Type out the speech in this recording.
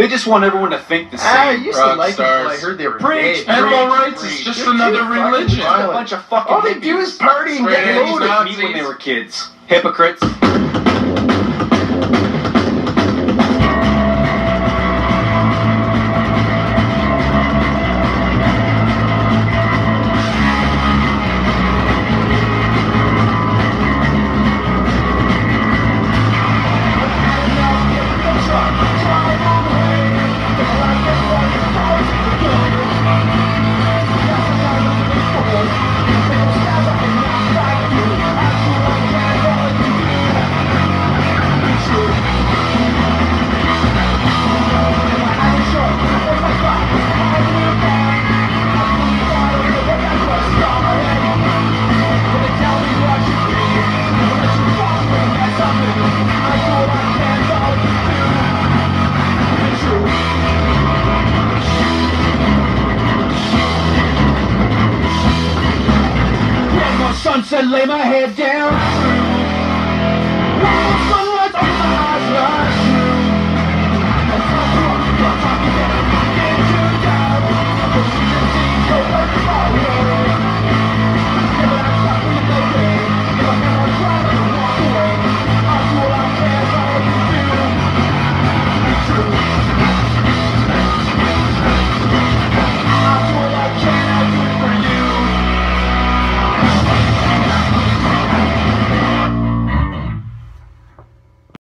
They just want everyone to think the ah, same. I used to like them until I heard they were Preach. Animal rights is just They're another religion. Just a bunch of fucking All they do is party and get loaded. When they were kids. Hypocrites. Sunset, lay my head down.